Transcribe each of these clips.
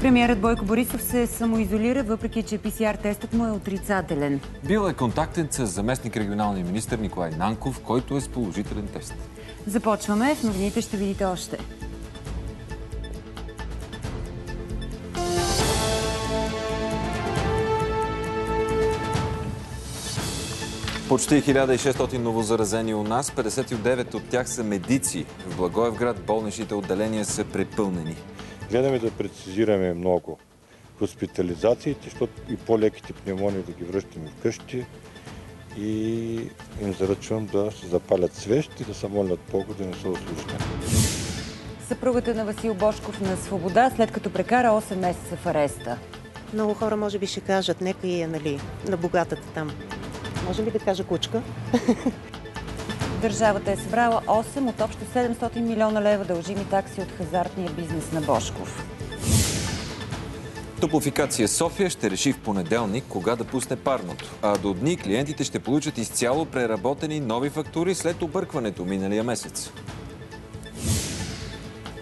Премьерът Бойко Борисов се самоизолира, въпреки че ПСР тестът му е отрицателен. Бил е контактен с заместник регионалния министр Николай Нанков, който е с положителен тест. Започваме. В новините ще видите още. Почти 1600 новозаразени у нас, 59 от тях са медици. В Благоевград болничните отделения са препълнени. Гледаме да прецизираме много хоспитализациите, защото и по-леките пневмонии да ги връщаме вкъщи и им заръчвам да се запалят свещи, да се молят Богу да не се осложнят. Съпругата на Васил Бошков на свобода, след като прекара 8 месеца в ареста. Много хора може би ще кажат, нека и е, нали, на богатата там. Може ли да кажа кучка? Държавата е събрала 8 от общо 700 милиона лева дължими такси от хазартния бизнес на Бошков. Топлофикация София ще реши в понеделник кога да пусне парното. А до дни клиентите ще получат изцяло преработени нови фактури след объркването миналия месец.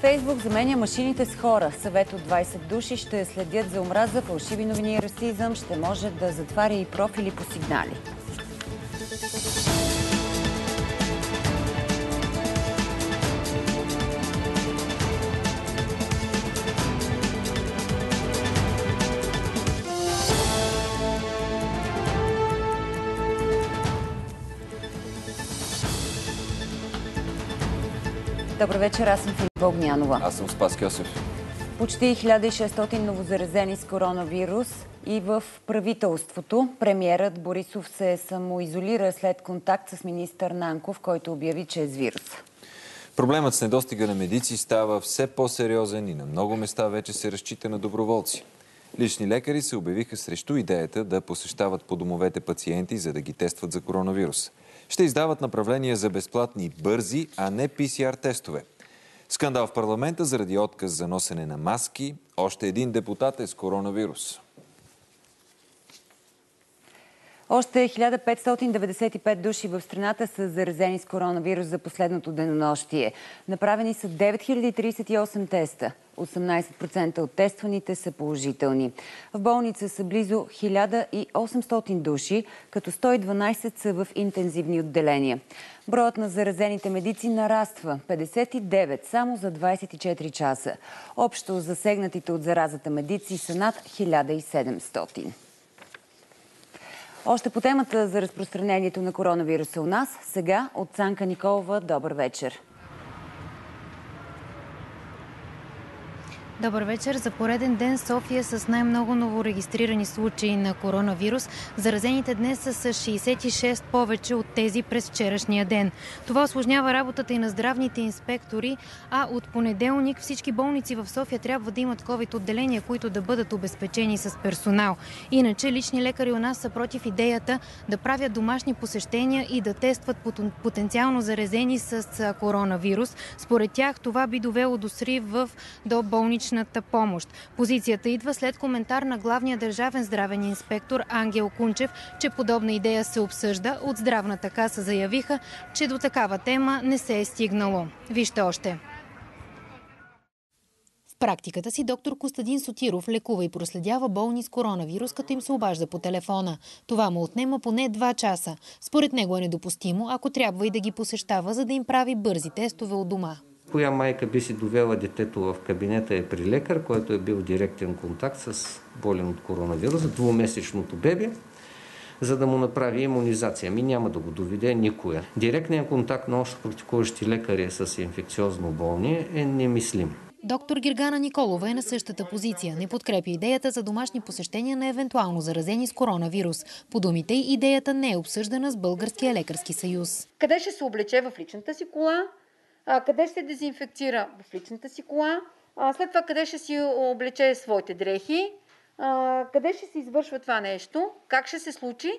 Фейсбук заменя машините с хора. Съвет от 20 души ще следят за омраза, фалшиви новини и расизъм. Ще може да затваря и профили по сигнали. Добър вечер, аз съм Филипа Огнянова. Аз съм Спас Кьосев. Почти 1600 новозаразени с коронавирус и в правителството. Премьерът Борисов се самоизолира след контакт с министър Нанков, който обяви, че е с вируса. Проблемът с недостига на медици става все по-сериозен и на много места вече се разчита на доброволци. Лични лекари се обявиха срещу идеята да посещават по домовете пациенти, за да ги тестват за коронавирус. Ще издават направления за безплатни бързи, а не ПСР тестове. Скандал в парламента заради отказ за носене на маски. Още един депутат е с коронавирус. Още 1595 души в страната са заразени с коронавирус за последното денонощие. Направени са 9038 теста. 18% от тестваните са положителни. В болница са близо 1800 души, като 112 са в интензивни отделения. Броят на заразените медици нараства 59 само за 24 часа. Общо засегнатите от заразата медици са над 1700. Още по темата за разпространението на коронавируса у нас, сега от Цанка Николова. Добър вечер. Добър вечер. За пореден ден София с най-много новорегистрирани случаи на коронавирус. Заразените днес са с 66 повече от тези през вчерашния ден. Това осложнява работата и на здравните инспектори, а от понеделник всички болници в София трябва да имат COVID отделения, които да бъдат обезпечени с персонал. Иначе лични лекари у нас са против идеята да правят домашни посещения и да тестват потенциално заразени с коронавирус. Според тях това би довело до срив в до болнични болничната помощ. Позицията идва след коментар на главния държавен здравен инспектор Ангел Кунчев, че подобна идея се обсъжда. От здравната каса заявиха, че до такава тема не се е стигнало. Вижте още. Практиката си доктор Костадин Сотиров лекува и проследява болни с коронавирус, като им се обажда по телефона. Това му отнема поне 2 часа. Според него е недопустимо, ако трябва и да ги посещава, за да им прави бързи тестове от дома. Коя майка би си довела детето в кабинета е при лекар, който е бил директен контакт с болен от коронавирус, двумесечното бебе, за да му направи иммунизация. Ми няма да го доведе никоя. Директният контакт на още практикуващи лекари с инфекциозно болни е немислим. Доктор Гиргана Николова е на същата позиция. Не подкрепи идеята за домашни посещения на евентуално заразени с коронавирус. По думите й, идеята не е обсъждана с Българския лекарски съюз. Къде ще се облече в личната си кола? А, къде ще се дезинфекцира в личната си кола, а, след това къде ще си облече своите дрехи, а, къде ще се извършва това нещо, как ще се случи,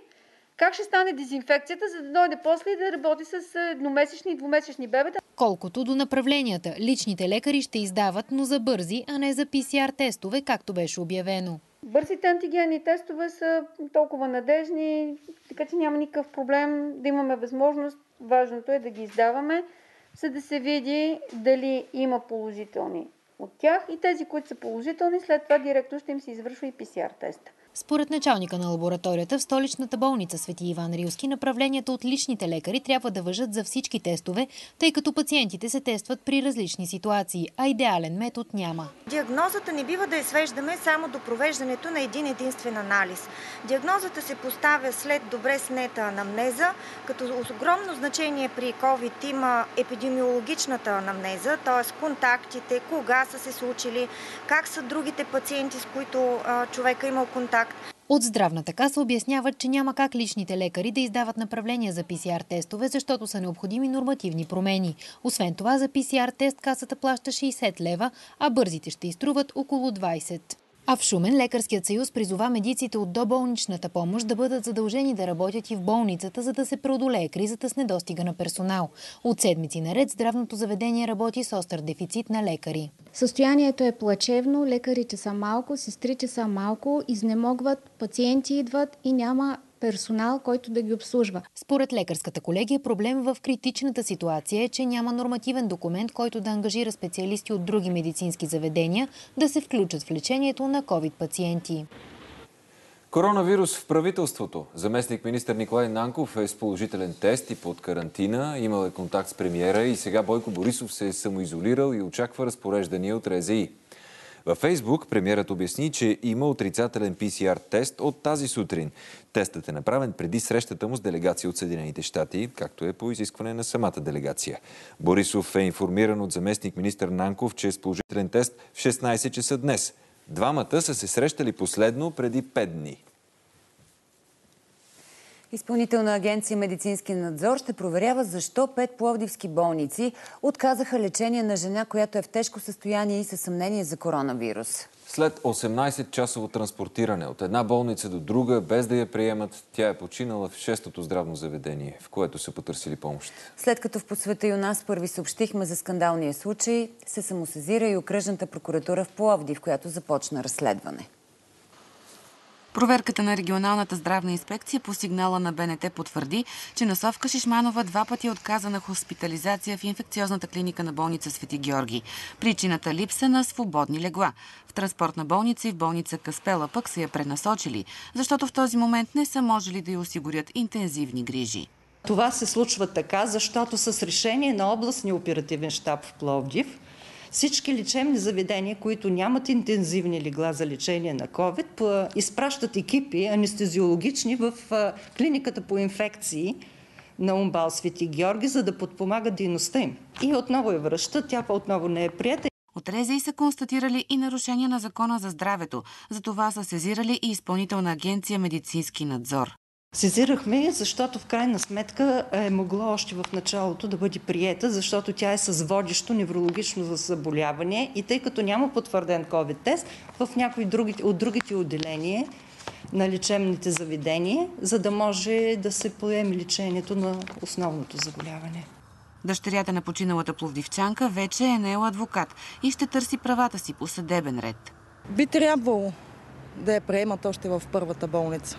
как ще стане дезинфекцията, за да дойде после и да работи с едномесечни и двумесечни бебета. Колкото до направленията, личните лекари ще издават, но за бързи, а не за ПСР тестове, както беше обявено. Бързите антигенни тестове са толкова надежни, така че няма никакъв проблем да имаме възможност. Важното е да ги издаваме за да се види дали има положителни от тях и тези, които са положителни, след това директно ще им се извършва и ПСР теста. Според началника на лабораторията в столичната болница Свети Иван Рилски, направленията от личните лекари трябва да въжат за всички тестове, тъй като пациентите се тестват при различни ситуации, а идеален метод няма. Диагнозата не бива да извеждаме само до провеждането на един единствен анализ. Диагнозата се поставя след добре снета анамнеза, като огромно значение при COVID има епидемиологичната анамнеза, т.е. контактите, кога са се случили, как са другите пациенти, с които човека имал контакт. От здравната каса обясняват, че няма как личните лекари да издават направления за ПСР тестове, защото са необходими нормативни промени. Освен това, за ПСР тест касата плаща 60 лева, а бързите ще изтруват около 20. А в Шумен Лекарският съюз призова медиците от доболничната помощ да бъдат задължени да работят и в болницата, за да се преодолее кризата с недостига на персонал. От седмици наред здравното заведение работи с остър дефицит на лекари. Състоянието е плачевно, лекарите са малко, сестрите са малко, изнемогват, пациенти идват и няма персонал, който да ги обслужва. Според лекарската колегия, проблем в критичната ситуация е, че няма нормативен документ, който да ангажира специалисти от други медицински заведения да се включат в лечението на COVID пациенти. Коронавирус в правителството. Заместник министр Николай Нанков е с положителен тест и под карантина. Имал е контакт с премиера и сега Бойко Борисов се е самоизолирал и очаква разпореждания от РЗИ. Във Фейсбук премиерът обясни, че има отрицателен PCR тест от тази сутрин. Тестът е направен преди срещата му с делегация от Съединените щати, както е по изискване на самата делегация. Борисов е информиран от заместник министр Нанков, че е с положителен тест в 16 часа днес. Двамата са се срещали последно преди 5 дни. Изпълнителна агенция Медицински надзор ще проверява защо пет пловдивски болници отказаха лечение на жена, която е в тежко състояние и със съмнение за коронавирус. След 18-часово транспортиране от една болница до друга, без да я приемат, тя е починала в шестото здравно заведение, в което са потърсили помощ. След като в посвета и у нас първи съобщихме за скандалния случай, се самосезира и окръжната прокуратура в Пловдив, в която започна разследване. Проверката на регионалната здравна инспекция по сигнала на БНТ потвърди, че на Совка Шишманова два пъти е отказана хоспитализация в инфекциозната клиника на болница Свети Георги. Причината липса на свободни легла. В транспортна болница и в болница Каспела пък са я пренасочили, защото в този момент не са можели да й осигурят интензивни грижи. Това се случва така, защото с решение на областния оперативен щаб в Пловдив всички лечебни заведения, които нямат интензивни легла за лечение на COVID, изпращат екипи анестезиологични в клиниката по инфекции на Умбал Свети Георги, за да подпомагат дейността им. И отново я връщат, тя отново не е прията. От РЗИ са констатирали и нарушения на закона за здравето. За това са сезирали и изпълнителна агенция медицински надзор. Сезирахме, защото в крайна сметка е могло още в началото да бъде приета, защото тя е с водещо неврологично заболяване и тъй като няма потвърден COVID-тест в някои други, от другите отделения на лечебните заведения, за да може да се поеме лечението на основното заболяване. Дъщерята на починалата пловдивчанка вече е наела адвокат и ще търси правата си по съдебен ред. Би трябвало да я приемат още в първата болница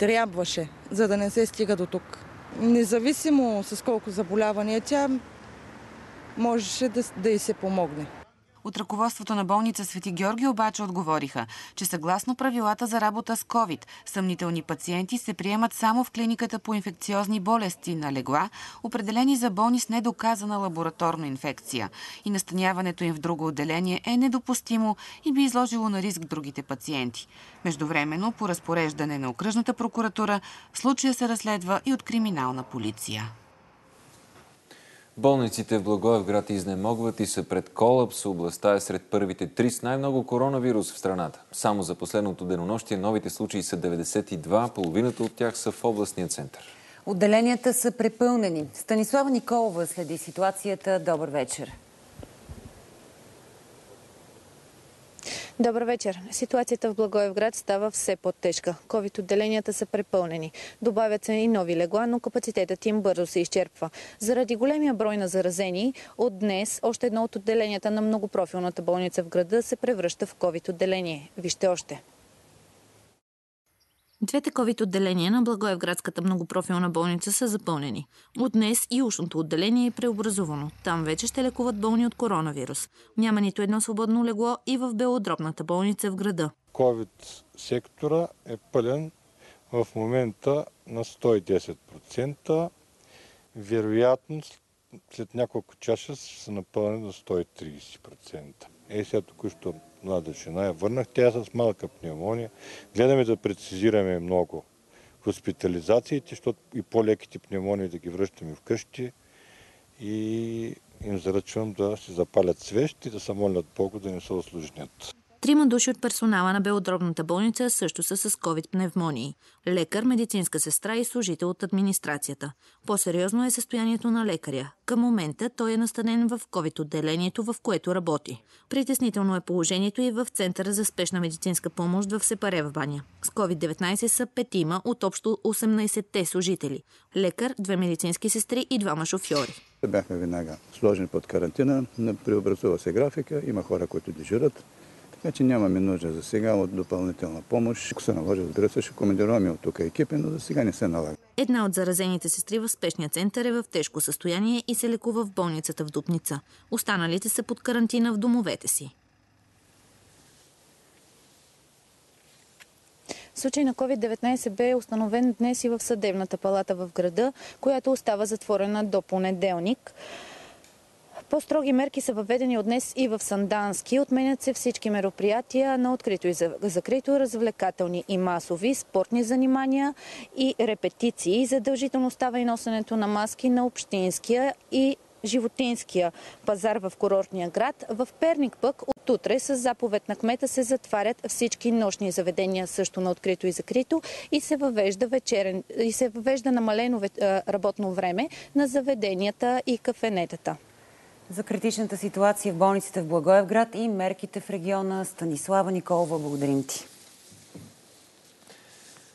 трябваше, за да не се стига до тук. Независимо с колко заболявания тя можеше да, да й се помогне. От ръководството на болница Свети Георги обаче отговориха, че съгласно правилата за работа с COVID, съмнителни пациенти се приемат само в клиниката по инфекциозни болести на легла, определени за болни с недоказана лабораторна инфекция. И настаняването им в друго отделение е недопустимо и би изложило на риск другите пациенти. Междувременно, по разпореждане на окръжната прокуратура, случая се разследва и от криминална полиция. Болниците в Благоевград изнемогват и са пред колапс. Областта е сред първите три с най-много коронавирус в страната. Само за последното денонощие новите случаи са 92, половината от тях са в областния център. Отделенията са препълнени. Станислава Николова следи ситуацията. Добър вечер. Добър вечер. Ситуацията в Благоевград става все по-тежка. COVID-отделенията са препълнени. Добавят се и нови легла, но капацитетът им бързо се изчерпва. Заради големия брой на заразени, от днес още едно от отделенията на многопрофилната болница в града се превръща в COVID-отделение. Вижте още. Двете COVID отделения на Благоевградската многопрофилна болница са запълнени. От днес и ушното отделение е преобразувано. Там вече ще лекуват болни от коронавирус. Няма нито едно свободно легло и в белодробната болница в града. COVID сектора е пълен в момента на 110%. Вероятно след няколко часа се напълни до 130%. Е, сега току-що млада жена я върнах, тя с малка пневмония. Гледаме да прецизираме много хоспитализациите, защото и по-леките пневмонии да ги връщаме вкъщи и им заръчвам да се запалят свещи да се молят Богу да не се осложнят. Трима души от персонала на белодробната болница също са с COVID-пневмонии. Лекар, медицинска сестра и служител от администрацията. По-сериозно е състоянието на лекаря. Към момента той е настанен в COVID-отделението, в което работи. Притеснително е положението и в Центъра за спешна медицинска помощ в Сепаре в Баня. С COVID-19 са петима от общо 18-те служители. Лекар, две медицински сестри и двама шофьори. Бяхме веднага сложени под карантина, преобразува се графика, има хора, които дежурат. Така че нямаме нужда за сега от допълнителна помощ. Ако се наложи, разбира се, ще командироваме от тук екипи, но за сега не се налага. Една от заразените сестри в спешния център е в тежко състояние и се лекува в болницата в Дупница. Останалите са под карантина в домовете си. Случай на COVID-19 бе установен днес и в съдебната палата в града, която остава затворена до понеделник. По-строги мерки са въведени от днес и в Сандански. Отменят се всички мероприятия на открито и закрито, развлекателни и масови, спортни занимания и репетиции. Задължително става и носенето на маски на общинския и животинския пазар в курортния град. В Перник пък от утре с заповед на кмета се затварят всички нощни заведения също на открито и закрито и се въвежда, вечерен, и се въвежда намалено работно време на заведенията и кафенетата за критичната ситуация в болниците в Благоевград и мерките в региона. Станислава Николова, благодарим ти.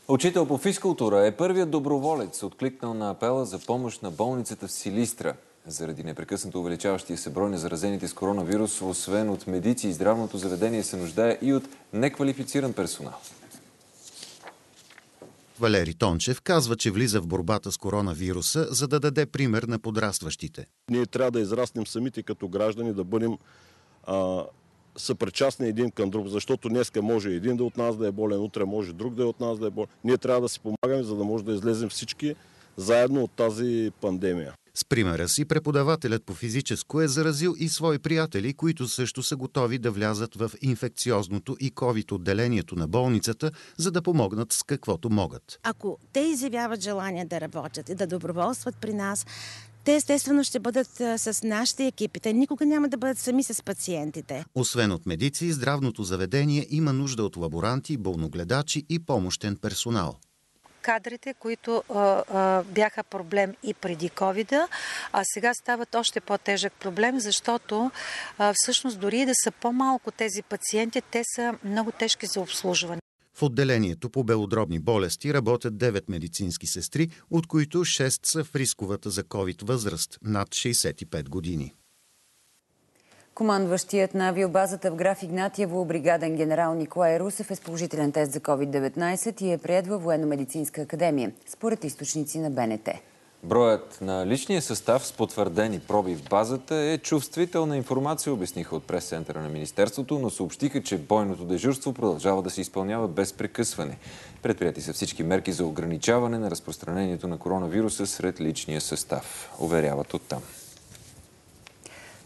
Учител по физкултура е първият доброволец, откликнал на апела за помощ на болницата в Силистра. Заради непрекъснато увеличаващия се брой на заразените с коронавирус, освен от медици и здравното заведение се нуждае и от неквалифициран персонал. Валери Тончев казва, че влиза в борбата с коронавируса, за да даде пример на подрастващите. Ние трябва да израснем самите като граждани, да бъдем а, съпричастни един към друг, защото днеска може един да от нас да е болен, утре може друг да е от нас да е болен. Ние трябва да си помагаме, за да може да излезем всички заедно от тази пандемия. С примера си преподавателят по физическо е заразил и свои приятели, които също са готови да влязат в инфекциозното и COVID отделението на болницата, за да помогнат с каквото могат. Ако те изявяват желание да работят и да доброволстват при нас, те естествено ще бъдат с нашите екипи. Те никога няма да бъдат сами с пациентите. Освен от медици, здравното заведение има нужда от лаборанти, болногледачи и помощен персонал кадрите, които а, а, бяха проблем и преди covid а сега стават още по-тежък проблем, защото а, всъщност дори да са по-малко тези пациенти, те са много тежки за обслужване. В отделението по белодробни болести работят 9 медицински сестри, от които 6 са в рисковата за COVID възраст над 65 години. Командващият на авиобазата в граф Игнатиево, бригаден генерал Николай Русев е с положителен тест за COVID-19 и е прият във Военно-медицинска академия, според източници на БНТ. Броят на личния състав с потвърдени проби в базата е чувствителна информация, обясниха от прес-центъра на Министерството, но съобщиха, че бойното дежурство продължава да се изпълнява без прекъсване. Предприяти са всички мерки за ограничаване на разпространението на коронавируса сред личния състав, уверяват оттам.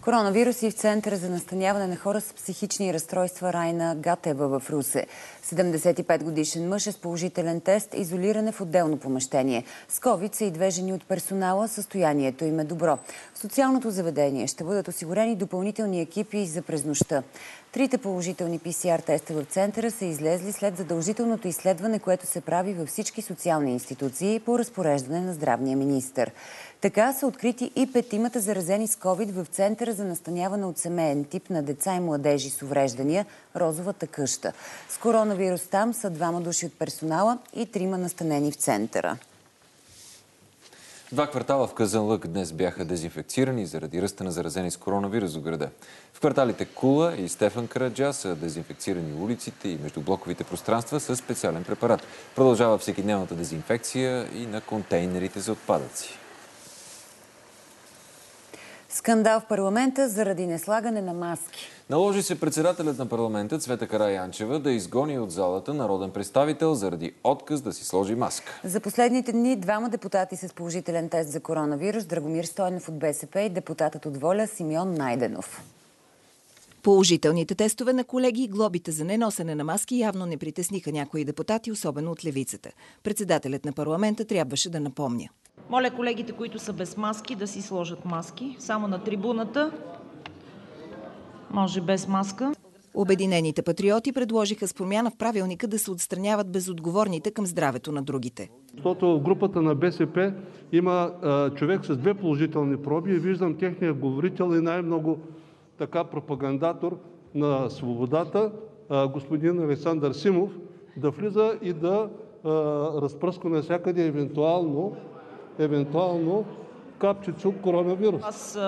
Коронавируси в Центъра за настаняване на хора с психични разстройства Райна Гатева в Русе. 75 годишен мъж е с положителен тест, изолиране в отделно помещение. С COVID са и две жени от персонала, състоянието им е добро. В социалното заведение ще бъдат осигурени допълнителни екипи за през нощта. Трите положителни PCR теста в центъра са излезли след задължителното изследване, което се прави във всички социални институции по разпореждане на здравния министр. Така са открити и петимата заразени с COVID в Центъра за настаняване от семейен тип на деца и младежи с увреждания Розовата къща. С коронавирус там са двама души от персонала и трима настанени в Центъра. Два квартала в Казанлък днес бяха дезинфекцирани заради ръста на заразени с коронавирус в града. В кварталите Кула и Стефан Караджа са дезинфекцирани улиците и междублоковите пространства с специален препарат. Продължава всекидневната дезинфекция и на контейнерите за отпадъци. Скандал в парламента заради неслагане на маски. Наложи се председателят на парламента Цвета Караянчева да изгони от залата народен представител заради отказ да си сложи маска. За последните дни двама депутати с положителен тест за коронавирус, Драгомир Стойнев от БСП и депутатът от Воля Симеон Найденов. Положителните тестове на колеги и глобите за неносене на маски явно не притесниха някои депутати, особено от левицата. Председателят на парламента трябваше да напомня. Моля колегите, които са без маски, да си сложат маски. Само на трибуната. Може без маска. Обединените патриоти предложиха с промяна в правилника да се отстраняват безотговорните към здравето на другите. Защото в групата на БСП има а, човек с две положителни проби и виждам техния говорител и най-много така пропагандатор на свободата, а, господин Александър Симов, да влиза и да а, разпръска навсякъде евентуално, евентуално капчицо коронавирус. Аз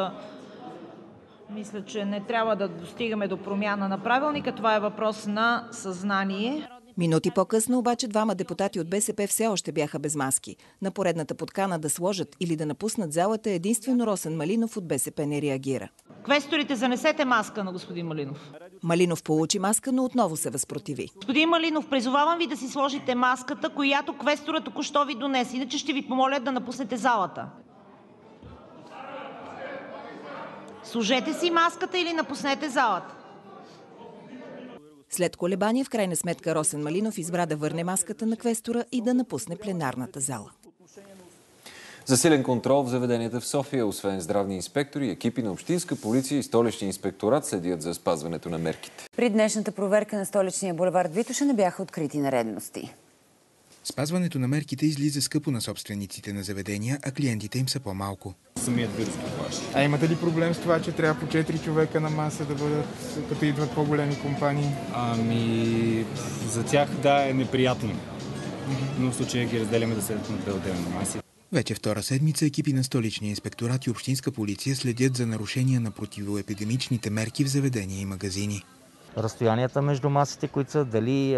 мисля, че не трябва да достигаме до промяна на правилника. Това е въпрос на съзнание. Минути по-късно обаче двама депутати от БСП все още бяха без маски. На поредната подкана да сложат или да напуснат залата единствено Росен Малинов от БСП не реагира. Квесторите, занесете маска на господин Малинов. Малинов получи маска, но отново се възпротиви. Господин Малинов, призовавам ви да си сложите маската, която квестора току-що ви донесе. Иначе ще ви помоля да напуснете залата. Сложете си маската или напуснете залата. След колебание, в крайна сметка Росен Малинов избра да върне маската на квестора и да напусне пленарната зала. Засилен контрол в заведенията в София, освен здравни инспектори, екипи на Общинска полиция и столичния инспекторат следят за спазването на мерките. При днешната проверка на столичния булевард Витоша не бяха открити наредности. Спазването на мерките излиза скъпо на собствениците на заведения, а клиентите им са по-малко. Самият вирус плаща. А имате ли проблем с това, че трябва по 4 човека на маса да бъдат, като идват по-големи компании? Ами, за тях да е неприятно. Но в случая ги разделяме да седят на две отделни маси. Вече втора седмица екипи на столичния инспекторат и общинска полиция следят за нарушения на противоепидемичните мерки в заведения и магазини разстоянията между масите, които са, дали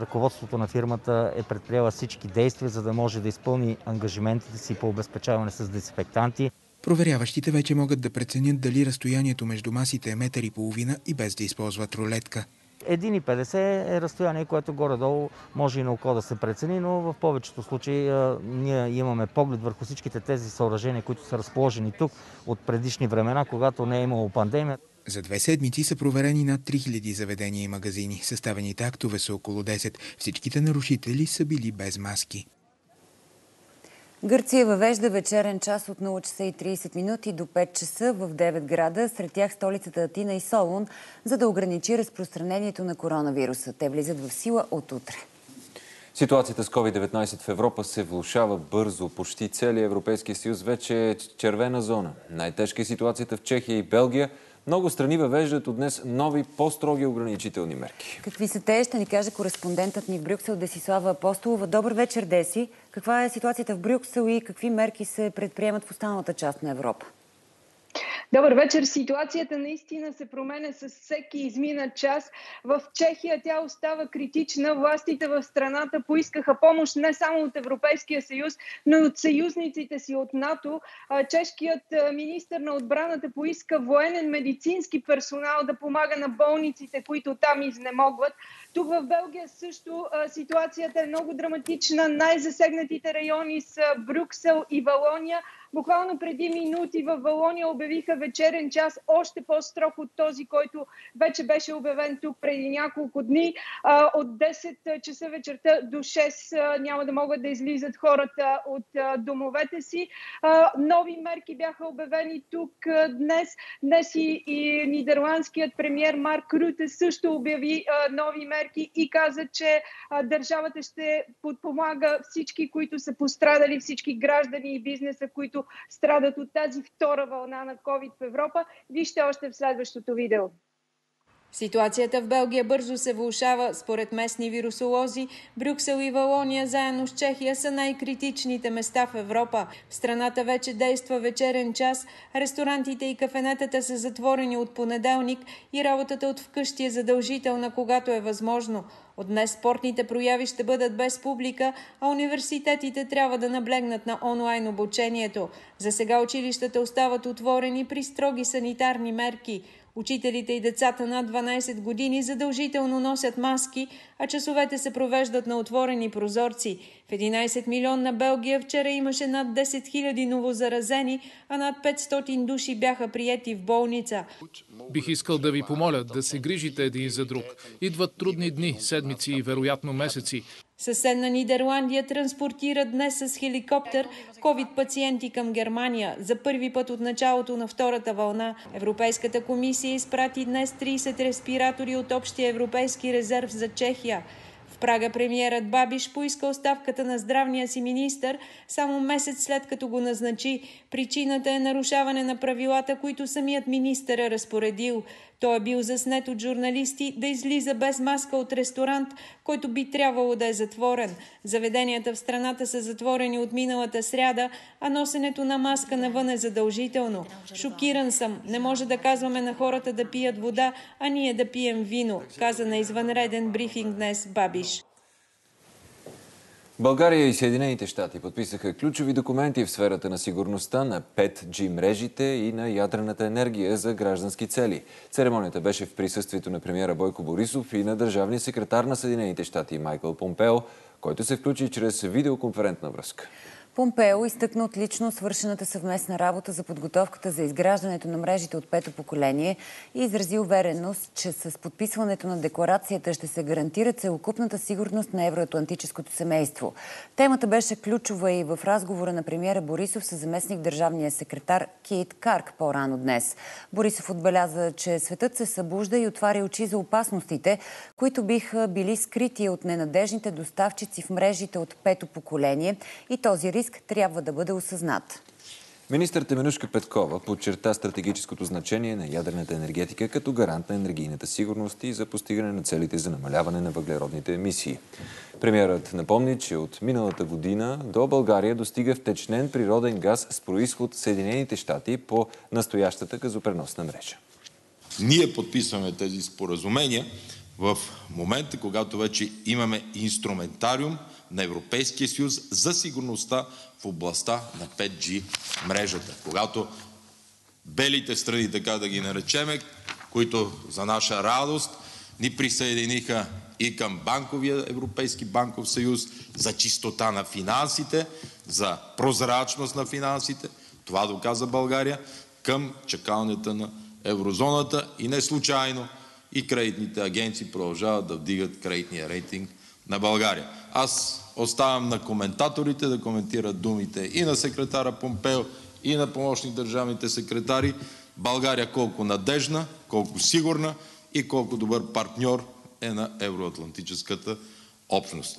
ръководството на фирмата е предприела всички действия, за да може да изпълни ангажиментите си по обезпечаване с дезинфектанти. Проверяващите вече могат да преценят дали разстоянието между масите е метър и половина и без да използват рулетка. 1,50 е разстояние, което горе-долу може и на око да се прецени, но в повечето случаи а, ние имаме поглед върху всичките тези съоръжения, които са разположени тук от предишни времена, когато не е имало пандемия. За две седмици са проверени над 3000 заведения и магазини. Съставените актове са около 10. Всичките нарушители са били без маски. Гърция въвежда вечерен час от 0 часа и 30 минути до 5 часа в 9 града, сред тях столицата Атина и Солун, за да ограничи разпространението на коронавируса. Те влизат в сила от утре. Ситуацията с COVID-19 в Европа се влушава бързо. Почти целият Европейски съюз вече е червена зона. Най-тежка е ситуацията в Чехия и Белгия – много страни въвеждат от днес нови, по-строги ограничителни мерки. Какви са те? Ще ни каже кореспондентът ни в Брюксел Десислава Апостолова. Добър вечер, Деси. Каква е ситуацията в Брюксел и какви мерки се предприемат в останалата част на Европа? Добър вечер. Ситуацията наистина се променя с всеки измина час. В Чехия тя остава критична. Властите в страната поискаха помощ не само от Европейския съюз, но и от съюзниците си от НАТО. Чешкият министр на отбраната поиска военен медицински персонал да помага на болниците, които там изнемогват. Тук в Белгия също ситуацията е много драматична. Най-засегнатите райони са Брюксел и Валония. Буквално преди минути в Валония обявиха вечерен час, още по-строг от този, който вече беше обявен тук преди няколко дни. От 10 часа вечерта до 6 няма да могат да излизат хората от домовете си. Нови мерки бяха обявени тук днес. Днес и, нидерландският премьер Марк Руте също обяви нови мерки и каза, че държавата ще подпомага всички, които са пострадали, всички граждани и бизнеса, които страдат от тази втора вълна на COVID в Европа. Вижте още в следващото видео. Ситуацията в Белгия бързо се влушава. Според местни вирусолози, Брюксел и Валония заедно с Чехия са най-критичните места в Европа. В страната вече действа вечерен час, ресторантите и кафенетата са затворени от понеделник и работата от вкъщи е задължителна, когато е възможно. От днес спортните прояви ще бъдат без публика, а университетите трябва да наблегнат на онлайн обучението. За сега училищата остават отворени при строги санитарни мерки. Учителите и децата над 12 години задължително носят маски, а часовете се провеждат на отворени прозорци. В 11 милионна Белгия вчера имаше над 10 000 новозаразени, а над 500 души бяха приети в болница. Бих искал да ви помоля да се грижите един за друг. Идват трудни дни, седмици и вероятно месеци. Съседна Нидерландия транспортира днес с хеликоптер COVID пациенти към Германия. За първи път от началото на втората вълна Европейската комисия изпрати днес 30 респиратори от общия европейски резерв за Чехия. В Прага премиерът Бабиш поиска оставката на здравния си министр само месец след като го назначи. Причината е нарушаване на правилата, които самият министър е разпоредил. Той е бил заснет от журналисти да излиза без маска от ресторант, който би трябвало да е затворен. Заведенията в страната са затворени от миналата сряда, а носенето на маска навън е задължително. Шокиран съм. Не може да казваме на хората да пият вода, а ние да пием вино, каза на извънреден брифинг днес Бабиш. България и Съединените щати подписаха ключови документи в сферата на сигурността на 5G мрежите и на ядрената енергия за граждански цели. Церемонията беше в присъствието на премиера Бойко Борисов и на държавния секретар на Съединените щати Майкъл Помпео, който се включи чрез видеоконферентна връзка. Помпео изтъкна отлично свършената съвместна работа за подготовката за изграждането на мрежите от пето поколение и изрази увереност, че с подписването на декларацията ще се гарантира целокупната сигурност на евроатлантическото семейство. Темата беше ключова и в разговора на премиера Борисов с заместник държавния секретар Кейт Карк по-рано днес. Борисов отбеляза, че светът се събужда и отваря очи за опасностите, които биха били скрити от ненадежните доставчици в мрежите от пето поколение и този риск риск трябва да бъде осъзнат. Министър Теменушка Петкова подчерта стратегическото значение на ядрената енергетика като гарант на енергийната сигурност и за постигане на целите за намаляване на въглеродните емисии. Премьерът напомни, че от миналата година до България достига втечнен природен газ с происход Съединените щати по настоящата газопреносна мрежа. Ние подписваме тези споразумения в момента, когато вече имаме инструментариум на Европейския съюз за сигурността в областта на 5G мрежата. Когато белите страни, така да ги наречеме, които за наша радост ни присъединиха и към банковия Европейски банков съюз, за чистота на финансите, за прозрачност на финансите. Това доказа България към чакалнята на еврозоната и не случайно и кредитните агенции продължават да вдигат кредитния рейтинг на България. Аз оставям на коментаторите да коментират думите и на секретара Помпео, и на помощник държавните секретари. България колко надежна, колко сигурна и колко добър партньор е на евроатлантическата общност.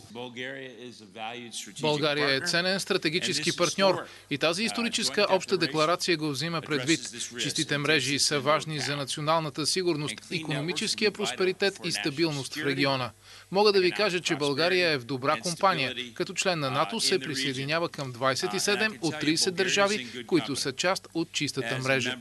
България е ценен стратегически партньор и тази историческа обща декларация го взима предвид. Чистите мрежи са важни за националната сигурност, економическия просперитет и стабилност в региона. Мога да ви кажа, че България е в добра компания. Като член на НАТО се присъединява към 27 от 30 държави, които са част от чистата мрежа.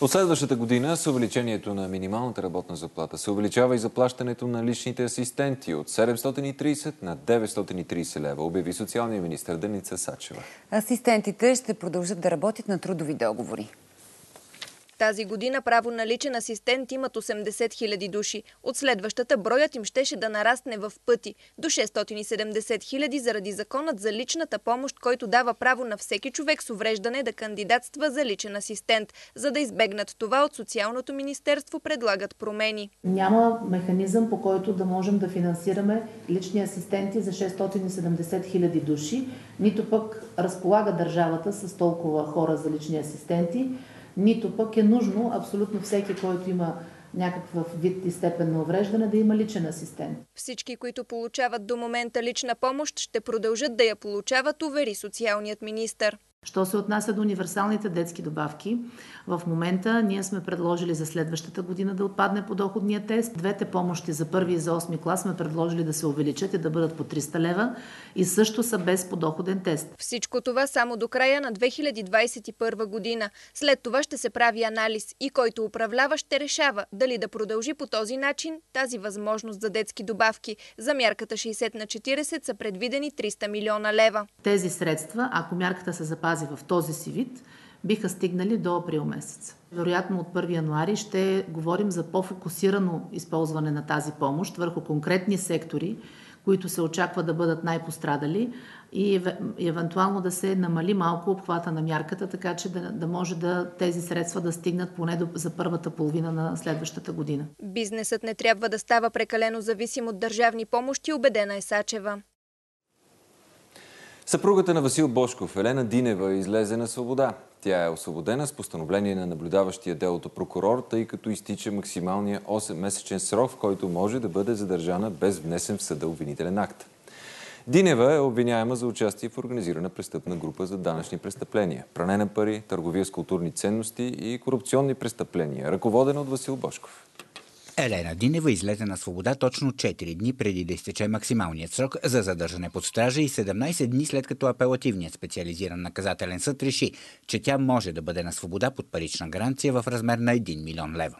От следващата година с увеличението на минималната работна заплата се увеличава и заплащането на личните асистенти от 730 на 930 лева, обяви социалния министр Деница Сачева. Асистентите ще продължат да работят на трудови договори. Тази година право на личен асистент имат 80 000 души. От следващата броят им щеше да нарасне в пъти до 670 000 заради законът за личната помощ, който дава право на всеки човек с увреждане да кандидатства за личен асистент. За да избегнат това от Социалното министерство предлагат промени. Няма механизъм по който да можем да финансираме лични асистенти за 670 000 души, нито пък разполага държавата с толкова хора за лични асистенти нито пък е нужно абсолютно всеки, който има някакъв вид и степен на увреждане, да има личен асистент. Всички, които получават до момента лична помощ, ще продължат да я получават, увери социалният министр. Що се отнася до универсалните детски добавки, в момента ние сме предложили за следващата година да отпадне подоходния тест. Двете помощи за първи и за 8 клас сме предложили да се увеличат и да бъдат по 300 лева и също са без подоходен тест. Всичко това само до края на 2021 година. След това ще се прави анализ и който управлява ще решава дали да продължи по този начин тази възможност за детски добавки. За мярката 60 на 40 са предвидени 300 милиона лева. Тези средства, ако мярката се запази в този си вид, биха стигнали до април месец. Вероятно от 1 януари ще говорим за по-фокусирано използване на тази помощ върху конкретни сектори, които се очаква да бъдат най-пострадали и евентуално да се намали малко обхвата на мярката, така че да, да може да тези средства да стигнат поне до, за първата половина на следващата година. Бизнесът не трябва да става прекалено зависим от държавни помощи, убедена е Сачева. Съпругата на Васил Бошков, Елена Динева, излезе на свобода. Тя е освободена с постановление на наблюдаващия делото прокурор, тъй като изтича максималния 8-месечен срок, в който може да бъде задържана без внесен в съда обвинителен акт. Динева е обвиняема за участие в организирана престъпна група за данъчни престъпления, пране на пари, търговия с културни ценности и корупционни престъпления, ръководена от Васил Бошков. Елена Динева излезе на свобода точно 4 дни преди да изтече максималният срок за задържане под стража и 17 дни след като апелативният специализиран наказателен съд реши, че тя може да бъде на свобода под парична гаранция в размер на 1 милион лева.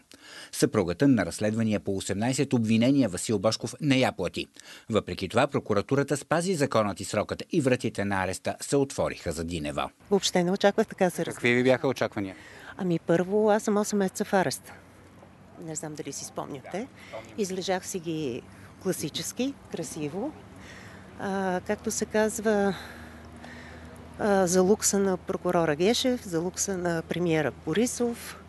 Съпругата на разследвания по 18 обвинения Васил Бошков не я плати. Въпреки това прокуратурата спази законът и срокът и вратите на ареста се отвориха за Динева. Въобще не очаквах така се Какви ви бяха очаквания? Ами първо, аз съм 8 месеца в арест. Не знам дали си спомняте. Излежах си ги класически, красиво. А, както се казва, а, за лукса на прокурора Гешев, за лукса на премиера Борисов.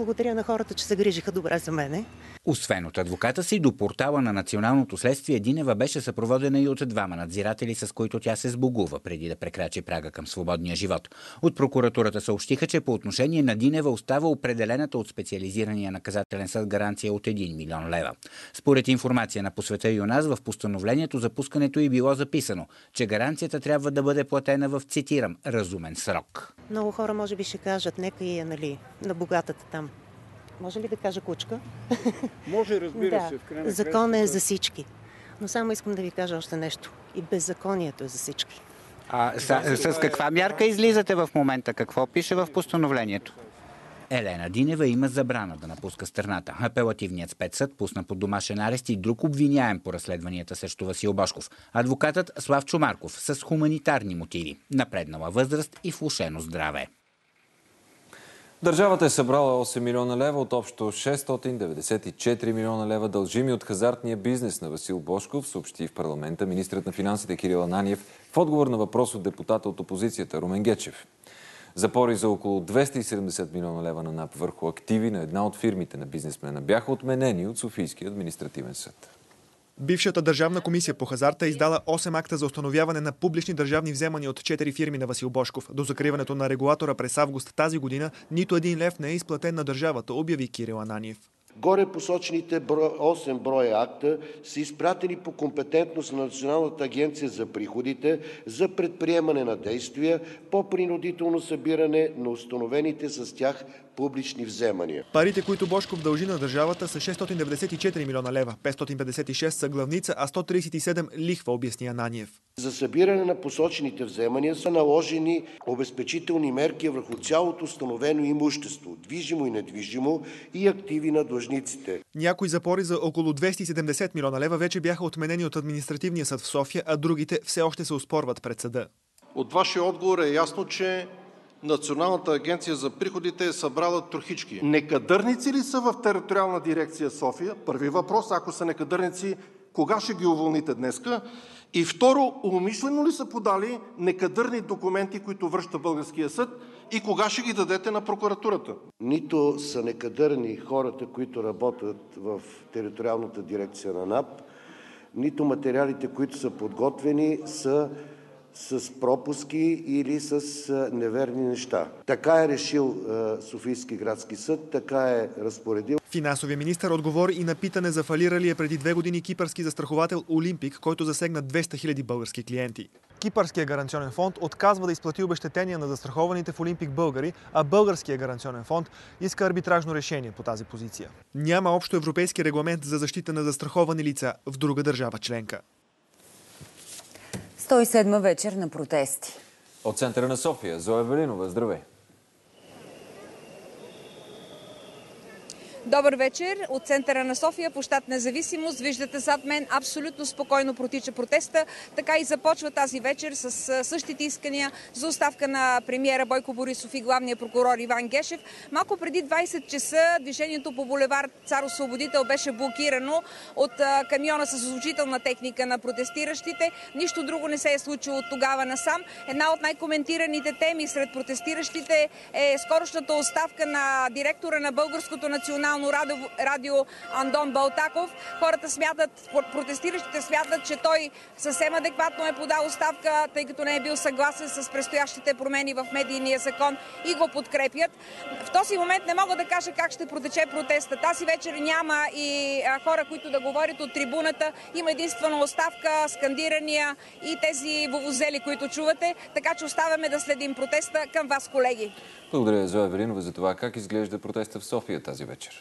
Благодаря на хората, че се грижиха добре за мене. Освен от адвоката си, до портала на Националното следствие Динева беше съпроводена и от двама надзиратели, с които тя се сбогува преди да прекрачи прага към свободния живот. От прокуратурата съобщиха, че по отношение на Динева остава определената от специализирания наказателен съд гаранция от 1 милион лева. Според информация на посвета и у нас, в постановлението за пускането и било записано, че гаранцията трябва да бъде платена в, цитирам, разумен срок. Много хора може би ще кажат, нека и е, нали, на богатата там. Може ли да кажа кучка? Може, разбира да. се. В крайна Закон е за всички. Но само искам да ви кажа още нещо. И беззаконието е за всички. А с, с каква мярка излизате в момента? Какво пише в постановлението? Елена Динева има забрана да напуска страната. Апелативният спецсъд пусна под домашен арест и друг обвиняем по разследванията срещу Васил Бошков. Адвокатът Слав Чумарков с хуманитарни мотиви, напреднала възраст и влушено здраве. Държавата е събрала 8 милиона лева от общо 694 милиона лева дължими от хазартния бизнес на Васил Бошков, съобщи в парламента министрът на финансите Кирил Ананиев в отговор на въпрос от депутата от опозицията Румен Гечев. Запори за около 270 милиона лева на НАП върху активи на една от фирмите на бизнесмена бяха отменени от Софийския административен съд. Бившата държавна комисия по хазарта е издала 8 акта за установяване на публични държавни вземания от 4 фирми на Васил Бошков. До закриването на регулатора през август тази година нито един лев не е изплатен на държавата, обяви Кирил Ананиев. Горе посочените 8 броя акта са изпратени по компетентност на Националната агенция за приходите за предприемане на действия по принудително събиране на установените с тях публични вземания. Парите, които Бошков дължи на държавата са 694 милиона лева, 556 са главница, а 137 лихва, обясни Ананиев. За събиране на посочените вземания са наложени обезпечителни мерки върху цялото установено имущество, движимо и недвижимо и активи на длъжниците. Някои запори за около 270 милиона лева вече бяха отменени от административния съд в София, а другите все още се оспорват пред съда. От вашия отговор е ясно, че Националната агенция за приходите е събрала трохички. Некадърници ли са в териториална дирекция София? Първи въпрос. Ако са некадърници, кога ще ги уволните днеска? И второ, умишлено ли са подали некадърни документи, които връща българския съд и кога ще ги дадете на прокуратурата? Нито са некадърни хората, които работят в териториалната дирекция на НАП, нито материалите, които са подготвени, са с пропуски или с неверни неща. Така е решил Софийски градски съд, така е разпоредил. Финансовия министр отговори и на питане за фалиралия преди две години кипърски застраховател Олимпик, който засегна 200 000 български клиенти. Кипърския гаранционен фонд отказва да изплати обещетения на застрахованите в Олимпик българи, а Българския гаранционен фонд иска арбитражно решение по тази позиция. Няма общо европейски регламент за защита на застраховани лица в друга държава членка. 107 вечер на протести. От центъра на София, Зоя Велинова, здравей! Добър вечер. От центъра на София по щат Независимост виждате зад мен абсолютно спокойно протича протеста. Така и започва тази вечер с същите искания за оставка на премиера Бойко Борисов и главния прокурор Иван Гешев. Малко преди 20 часа движението по булевар Цар Освободител беше блокирано от камиона с озвучителна техника на протестиращите. Нищо друго не се е случило от тогава насам. Една от най-коментираните теми сред протестиращите е скорошната оставка на директора на Българското национално радио, радио Андон Балтаков. Хората смятат, протестиращите смятат, че той съвсем адекватно е подал оставка, тъй като не е бил съгласен с предстоящите промени в медийния закон и го подкрепят. В този момент не мога да кажа как ще протече протеста. Тази вечер няма и хора, които да говорят от трибуната. Има единствено оставка, скандирания и тези вовозели, които чувате. Така че оставаме да следим протеста към вас, колеги. Благодаря, Зоя Велинова, за това как изглежда протеста в София тази вечер.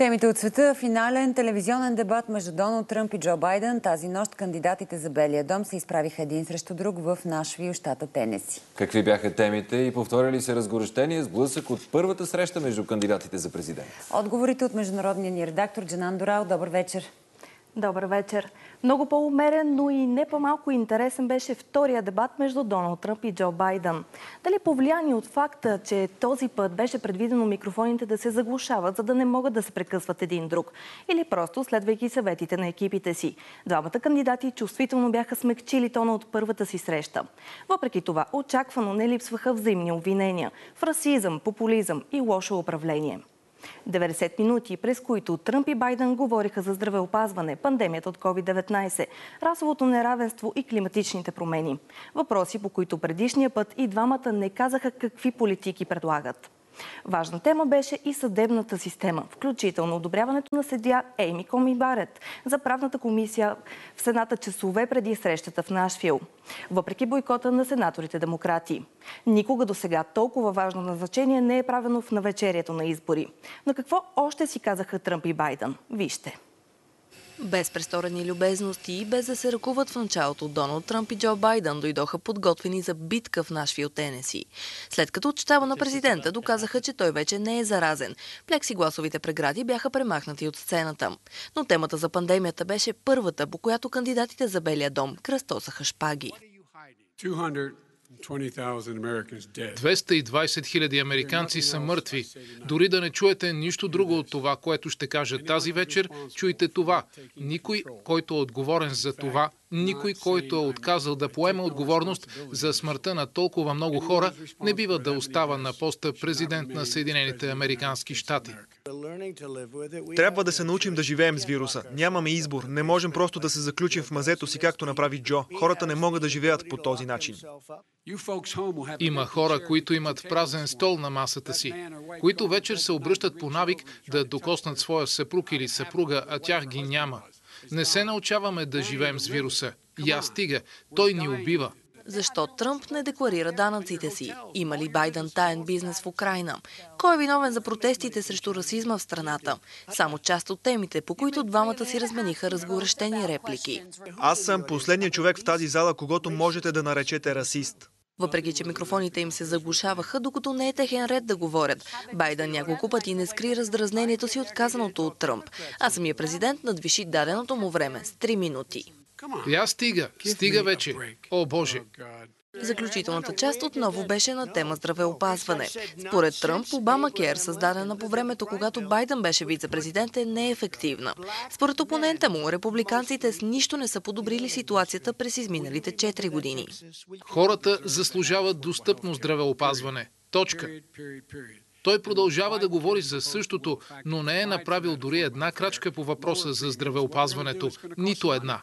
Темите от света. Финален телевизионен дебат между Доналд Тръмп и Джо Байден. Тази нощ кандидатите за Белия дом се изправиха един срещу друг в Нашвил, щата Тенеси. Какви бяха темите и повторя ли се разгорещение сблъсък от първата среща между кандидатите за президент? Отговорите от международния ни редактор Джанан Дорал. Добър вечер. Добър вечер. Много по-умерен, но и не по-малко интересен беше втория дебат между Доналд Тръмп и Джо Байден. Дали повлияни от факта, че този път беше предвидено микрофоните да се заглушават, за да не могат да се прекъсват един друг, или просто следвайки съветите на екипите си. Двамата кандидати чувствително бяха смекчили тона от първата си среща. Въпреки това, очаквано не липсваха взаимни обвинения в расизъм, популизъм и лошо управление. 90 минути, през които Тръмп и Байден говориха за здравеопазване, пандемията от COVID-19, расовото неравенство и климатичните промени. Въпроси, по които предишния път и двамата не казаха какви политики предлагат. Важна тема беше и съдебната система, включително одобряването на съдия Ейми Коми Барет за правната комисия в Сената часове преди срещата в Нашфил, въпреки бойкота на сенаторите демократи. Никога до сега толкова важно назначение не е правено в навечерието на избори. Но какво още си казаха Тръмп и Байден? Вижте. Без престорени любезности и без да се ръкуват в началото, Доналд Тръмп и Джо Байден дойдоха подготвени за битка в Нашвил, Тенеси. След като от щаба на президента доказаха, че той вече не е заразен, плексигласовите прегради бяха премахнати от сцената. Но темата за пандемията беше първата, по която кандидатите за Белия дом кръстосаха шпаги. 220 хиляди американци са мъртви. Дори да не чуете нищо друго от това, което ще кажа тази вечер, чуйте това. Никой, който е отговорен за това, никой, който е отказал да поеме отговорност за смъртта на толкова много хора, не бива да остава на поста президент на Съединените Американски щати. Трябва да се научим да живеем с вируса. Нямаме избор. Не можем просто да се заключим в мазето си, както направи Джо. Хората не могат да живеят по този начин. Има хора, които имат празен стол на масата си, които вечер се обръщат по навик да докоснат своя съпруг или съпруга, а тях ги няма. Не се научаваме да живеем с вируса. Я стига, той ни убива. Защо Тръмп не декларира данъците си? Има ли Байден таен бизнес в Украина? Кой е виновен за протестите срещу расизма в страната? Само част от темите, по които двамата си размениха разгорещени реплики. Аз съм последният човек в тази зала, когато можете да наречете расист. Въпреки, че микрофоните им се заглушаваха, докато не е техен ред да говорят. Байден няколко пъти не скри раздразнението си от казаното от Тръмп, а самия президент надвиши даденото му време с 3 минути. Я стига, стига вече. О, Боже! Заключителната част отново беше на тема здравеопазване. Според Тръмп, Обама Кер, създадена по времето, когато Байден беше вице-президент, е неефективна. Според опонента му, републиканците с нищо не са подобрили ситуацията през изминалите 4 години. Хората заслужават достъпно здравеопазване. Точка. Той продължава да говори за същото, но не е направил дори една крачка по въпроса за здравеопазването. Нито една.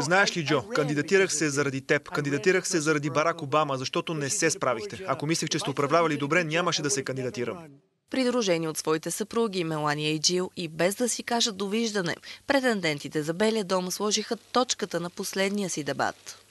Знаеш ли, Джо, кандидатирах се заради теб. Кандидатирах се заради Барак Обама, защото не се справихте. Ако мислех, че сте управлявали добре, нямаше да се кандидатирам. Придружени от своите съпруги Мелания и Джил и без да си кажат довиждане, претендентите за Белия дом сложиха точката на последния си дебат.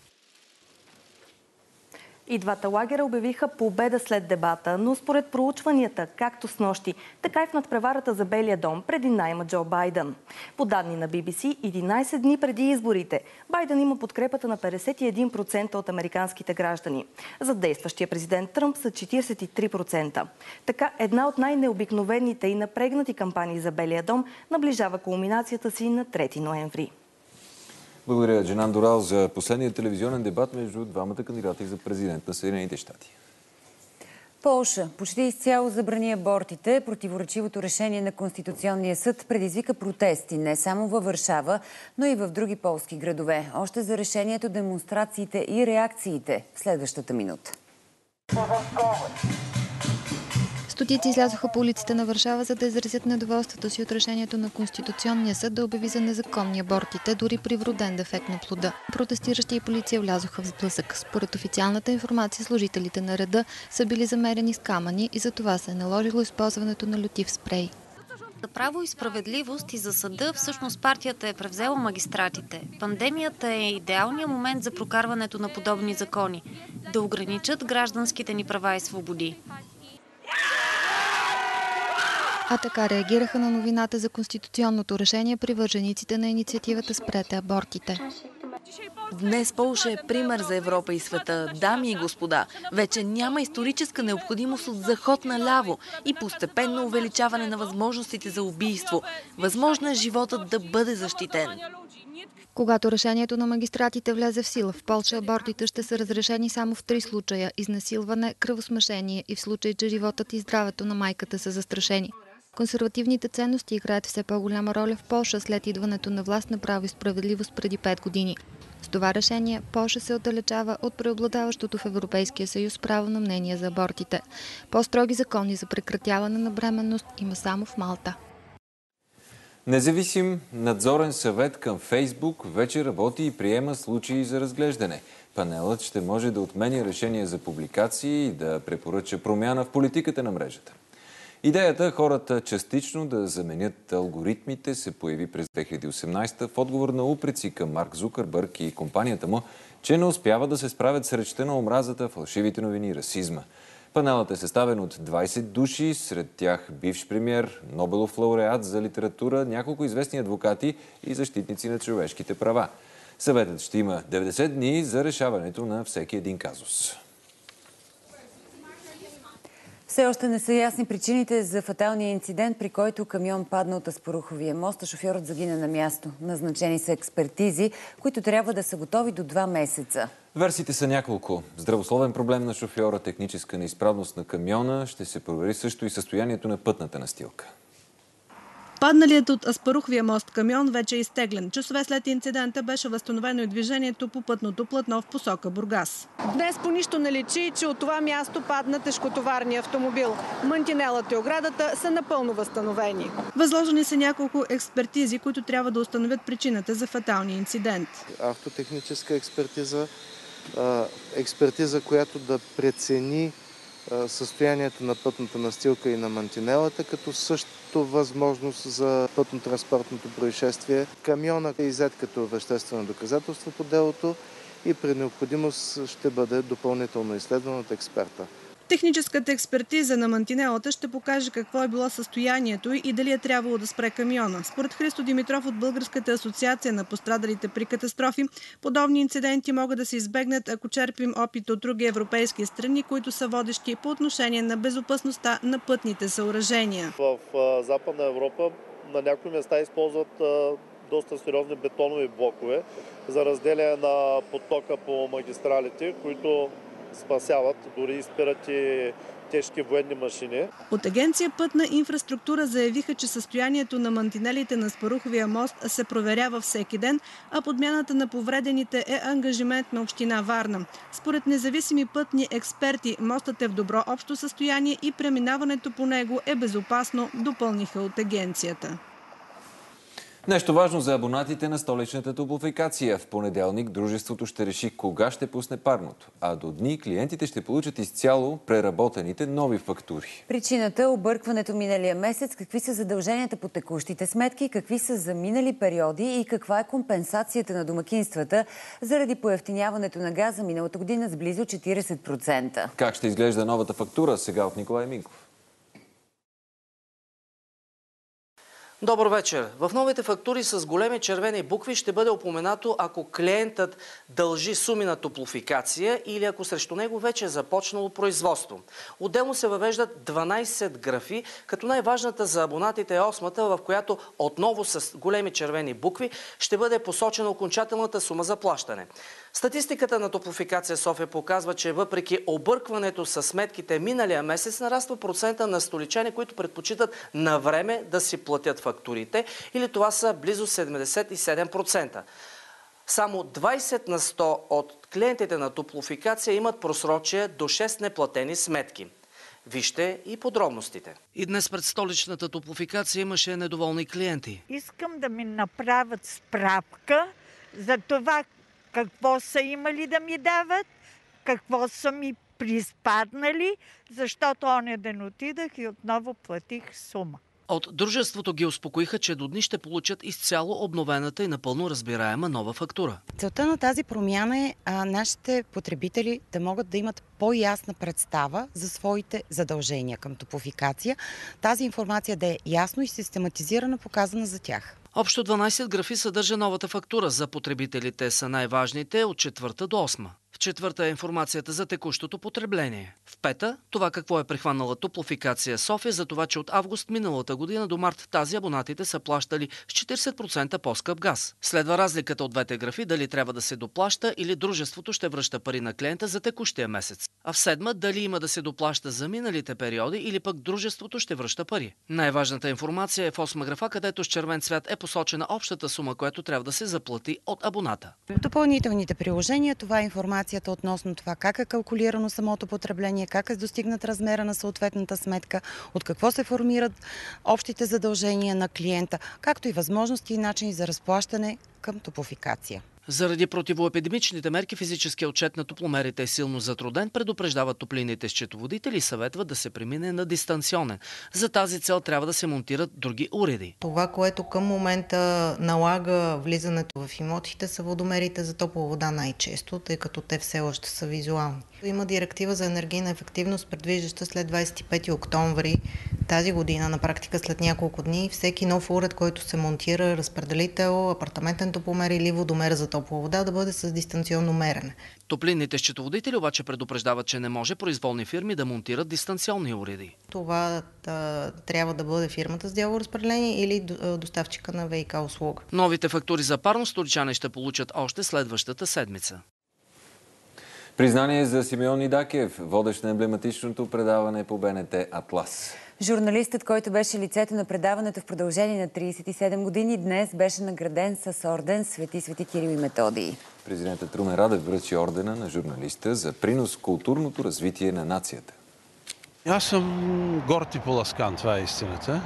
И двата лагера обявиха победа след дебата, но според проучванията, както с нощи, така и в надпреварата за Белия дом преди найма Джо Байден. По данни на BBC, 11 дни преди изборите, Байден има подкрепата на 51% от американските граждани. За действащия президент Тръмп са 43%. Така една от най-необикновените и напрегнати кампании за Белия дом наближава кулминацията си на 3 ноември. Благодаря, Дженан Дорал, за последния телевизионен дебат между двамата кандидати за президент на Съединените щати. Полша почти изцяло забрани абортите. Противоречивото решение на Конституционния съд предизвика протести не само във Варшава, но и в други полски градове. Още за решението, демонстрациите и реакциите в следващата минута. Стотици излязоха по улиците на Варшава, за да изразят недоволството си от решението на Конституционния съд да обяви за незаконни абортите, дори при вроден дефект на плода. Протестиращи и полиция влязоха в сблъсък. Според официалната информация, служителите на реда са били замерени с камъни и за това се е наложило използването на лютив спрей. За право и справедливост и за съда всъщност партията е превзела магистратите. Пандемията е идеалният момент за прокарването на подобни закони. Да ограничат гражданските ни права и свободи. А така реагираха на новината за конституционното решение привържениците на инициативата Спрете абортите. Днес Полша е пример за Европа и света. Дами и господа, вече няма историческа необходимост от заход наляво и постепенно увеличаване на възможностите за убийство. Възможно е животът да бъде защитен. Когато решението на магистратите влезе в сила, в Польша абортите ще са разрешени само в три случая – изнасилване, кръвосмешение и в случай, че животът и здравето на майката са застрашени. Консервативните ценности играят все по-голяма роля в Польша след идването на власт на право и справедливост преди 5 години. С това решение Польша се отдалечава от преобладаващото в Европейския съюз право на мнение за абортите. По-строги закони за прекратяване на бременност има само в Малта. Независим надзорен съвет към Фейсбук вече работи и приема случаи за разглеждане. Панелът ще може да отменя решения за публикации и да препоръча промяна в политиката на мрежата. Идеята хората частично да заменят алгоритмите се появи през 2018 в отговор на упреци към Марк Зукърбърг и компанията му, че не успява да се справят с речта на омразата, фалшивите новини и расизма. Панелът е съставен от 20 души, сред тях бивш премьер, Нобелов лауреат за литература, няколко известни адвокати и защитници на човешките права. Съветът ще има 90 дни за решаването на всеки един казус. Все още не са ясни причините за фаталния инцидент, при който камион падна от Аспаруховия мост, а шофьорът загина на място. Назначени са експертизи, които трябва да са готови до два месеца. Версиите са няколко. Здравословен проблем на шофьора, техническа неизправност на камиона. Ще се провери също и състоянието на пътната настилка. Падналият от Аспарухвия мост камион вече е изтеглен. Часове след инцидента беше възстановено и движението по пътното платно в посока Бургас. Днес по нищо не личи, че от това място падна тежкотоварния автомобил. Мантинелата и оградата са напълно възстановени. Възложени са няколко експертизи, които трябва да установят причината за фаталния инцидент. Автотехническа експертиза, експертиза, която да прецени състоянието на пътната настилка и на мантинелата, като също възможност за пътно-транспортното происшествие. Камиона е иззет като веществено доказателство по делото и при необходимост ще бъде допълнително изследван от експерта. Техническата експертиза на мантинелата ще покаже какво е било състоянието и дали е трябвало да спре камиона. Според Христо Димитров от Българската асоциация на пострадалите при катастрофи, подобни инциденти могат да се избегнат, ако черпим опит от други европейски страни, които са водещи по отношение на безопасността на пътните съоръжения. В Западна Европа на някои места използват доста сериозни бетонови блокове за разделяне на потока по магистралите, които спасяват, дори и спират и тежки военни машини. От агенция Пътна инфраструктура заявиха, че състоянието на мантинелите на Спаруховия мост се проверява всеки ден, а подмяната на повредените е ангажимент на община Варна. Според независими пътни експерти, мостът е в добро общо състояние и преминаването по него е безопасно, допълниха от агенцията. Нещо важно за абонатите на столичната топлофикация. В понеделник дружеството ще реши кога ще пусне парното, а до дни клиентите ще получат изцяло преработените нови фактури. Причината е объркването миналия месец, какви са задълженията по текущите сметки, какви са за минали периоди и каква е компенсацията на домакинствата заради поевтиняването на газа миналата година с близо 40%. Как ще изглежда новата фактура сега от Николай Минков? Добър вечер. В новите фактури с големи червени букви ще бъде упоменато, ако клиентът дължи суми на топлофикация или ако срещу него вече е започнало производство. Отделно се въвеждат 12 графи, като най-важната за абонатите е осмата, в която отново с големи червени букви ще бъде посочена окончателната сума за плащане. Статистиката на Топлофикация София показва, че въпреки объркването с сметките миналия месец нараства процента на столичани, които предпочитат на време да си платят фактурите или това са близо 77%. Само 20 на 100 от клиентите на Топлофикация имат просрочие до 6 неплатени сметки. Вижте и подробностите. И днес пред столичната топлофикация имаше недоволни клиенти. Искам да ми направят справка за това какво са имали да ми дават, какво са ми приспаднали, защото оня ден отидах и отново платих сума. От дружеството ги успокоиха, че до дни ще получат изцяло обновената и напълно разбираема нова фактура. Целта на тази промяна е а, нашите потребители да могат да имат по-ясна представа за своите задължения към топофикация. Тази информация да е ясно и систематизирана показана за тях. Общо 12 графи съдържа новата фактура. За потребителите са най-важните от четвърта до осма. В четвърта е информацията за текущото потребление. В пета – това какво е прихванала топлофикация София за това, че от август миналата година до март тази абонатите са плащали с 40% по-скъп газ. Следва разликата от двете графи дали трябва да се доплаща или дружеството ще връща пари на клиента за текущия месец. А в седма дали има да се доплаща за миналите периоди или пък дружеството ще връща пари. Най-важната информация е в осма графа, където с червен цвят е посочена общата сума, която трябва да се заплати от абоната. Допълнителните приложения това е информация информацията относно това как е калкулирано самото потребление, как е достигнат размера на съответната сметка, от какво се формират общите задължения на клиента, както и възможности и начини за разплащане към топофикация. Заради противоепидемичните мерки физическия отчет на топломерите е силно затруден, предупреждават топлините счетоводители и съветват да се премине на дистанционен. За тази цел трябва да се монтират други уреди. Това, което към момента налага влизането в имотите са водомерите за топла вода най-често, тъй като те все още са визуални. Има директива за енергийна ефективност, предвиждаща след 25 октомври тази година, на практика след няколко дни, всеки нов уред, който се монтира, разпределител, апартаментен топломер или водомер за топла вода, да бъде с дистанционно мерене. Топлинните счетоводители обаче предупреждават, че не може произволни фирми да монтират дистанционни уреди. Това да, трябва да бъде фирмата с дяло разпределение или доставчика на ВИК услуга. Новите фактури за парно столичани ще получат още следващата седмица. Признание за Симеон Идакев, водещ на емблематичното предаване по БНТ «Атлас». Журналистът, който беше лицето на предаването в продължение на 37 години, днес беше награден с орден Свети Свети Кирил и Методии. Президентът Румен Радев връчи ордена на журналиста за принос в културното развитие на нацията. Аз съм горд и поласкан, това е истината.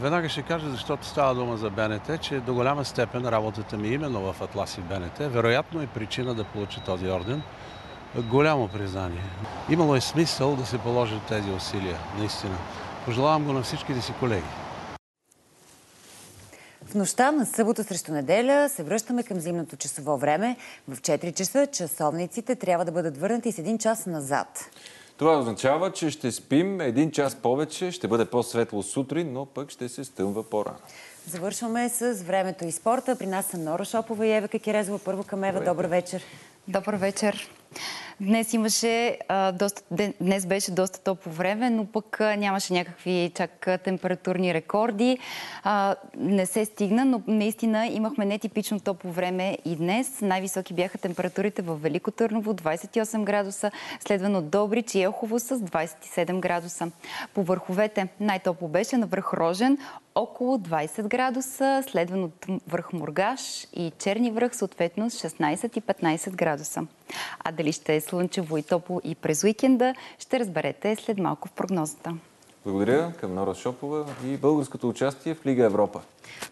Веднага ще кажа, защото става дума за БНТ, че до голяма степен работата ми именно в Атлас и БНТ вероятно е причина да получа този орден. Голямо признание. Имало е смисъл да се положат тези усилия, наистина. Пожелавам го на всичките си колеги. В нощта на събота срещу неделя се връщаме към зимното часово време. В 4 часа часовниците трябва да бъдат върнати с един час назад. Това означава, че ще спим един час повече, ще бъде по-светло сутрин, но пък ще се стъмва по-рано. Завършваме с времето и спорта. При нас са Нора Шопова и Евека Кирезова. Първо към Ева. Добър вечер. Добър вечер. Днес имаше, а, доста, днес беше доста топло време, но пък а, нямаше някакви чак температурни рекорди. А, не се стигна, но наистина имахме нетипично топло време и днес. Най-високи бяха температурите в Велико Търново 28 градуса, следвано от Добрич и Елхово с 27 градуса. По върховете най-топло беше на върх Рожен около 20 градуса, следвано от върх Мургаш и Черни връх, съответно с 16 и 15 градуса. А дали ще е слънчево и топло и през уикенда, ще разберете след малко в прогнозата. Благодаря към Нора Шопова и българското участие в Лига Европа.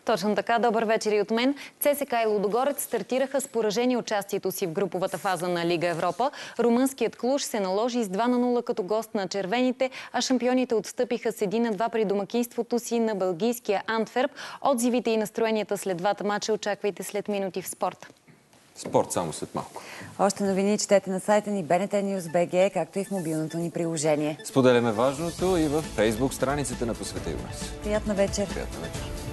Точно така, добър вечер и от мен. ЦСК и Лудогорец стартираха с поражение участието си в груповата фаза на Лига Европа. Румънският клуш се наложи с 2 на 0 като гост на червените, а шампионите отстъпиха с 1 на 2 при домакинството си на бългийския Антверп. Отзивите и настроенията след двата мача очаквайте след минути в спорта. Спорт само след малко. Още новини четете на сайта ни BNT News BG, както и в мобилното ни приложение. Споделяме важното и в фейсбук страницата на Посвети у нас. Приятна вечер! Приятна вечер!